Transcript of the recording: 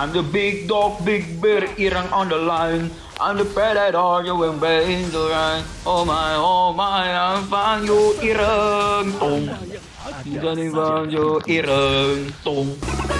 I'm the big dog, big bear, eating on the line. I'm the predator, you will be the rain. Oh my, oh my, I'm fine, you eating. tong. Johnny Bang, you eating. tong.